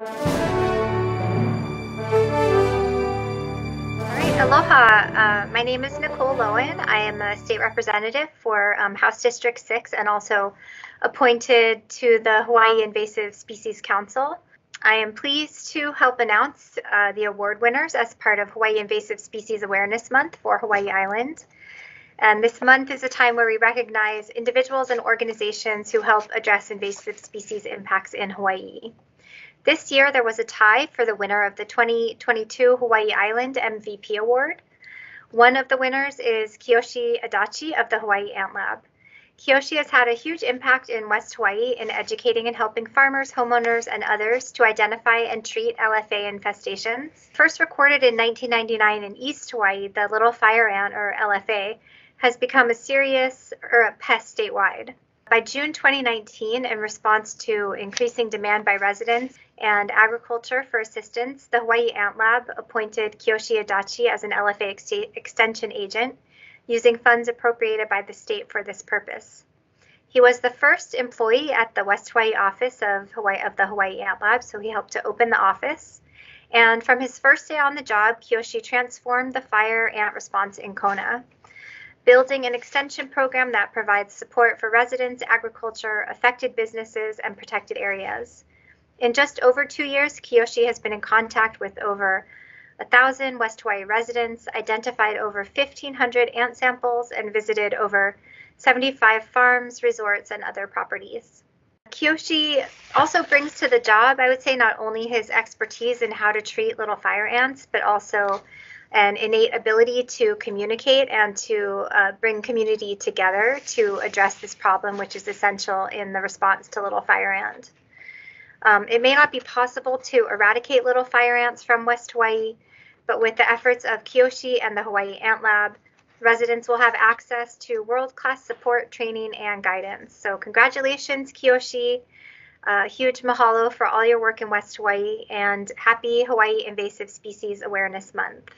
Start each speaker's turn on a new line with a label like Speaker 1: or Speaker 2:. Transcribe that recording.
Speaker 1: All right, aloha. Uh, my name is Nicole Lowen. I am a state representative for um, House District 6 and also appointed to the Hawaii Invasive Species Council. I am pleased to help announce uh, the award winners as part of Hawaii Invasive Species Awareness Month for Hawaii Island. And this month is a time where we recognize individuals and organizations who help address invasive species impacts in Hawaii. This year, there was a tie for the winner of the 2022 Hawaii Island MVP Award. One of the winners is Kiyoshi Adachi of the Hawaii Ant Lab. Kiyoshi has had a huge impact in West Hawaii in educating and helping farmers, homeowners, and others to identify and treat LFA infestations. First recorded in 1999 in East Hawaii, the little fire ant, or LFA, has become a serious or a pest statewide. By June 2019, in response to increasing demand by residents and agriculture for assistance, the Hawaii Ant Lab appointed Kiyoshi Adachi as an LFA ex extension agent, using funds appropriated by the state for this purpose. He was the first employee at the West Hawaii office of, Hawaii, of the Hawaii Ant Lab, so he helped to open the office. And from his first day on the job, Kiyoshi transformed the fire ant response in Kona building an extension program that provides support for residents, agriculture, affected businesses, and protected areas. In just over two years, Kiyoshi has been in contact with over 1,000 West Hawaii residents, identified over 1,500 ant samples, and visited over 75 farms, resorts, and other properties. Kiyoshi also brings to the job, I would say, not only his expertise in how to treat little fire ants, but also an innate ability to communicate and to uh, bring community together to address this problem, which is essential in the response to little fire ant. Um, it may not be possible to eradicate little fire ants from West Hawaii, but with the efforts of Kiyoshi and the Hawaii Ant Lab, residents will have access to world-class support, training, and guidance. So congratulations, Kiyoshi. Uh, huge mahalo for all your work in West Hawaii and happy Hawaii Invasive Species Awareness Month.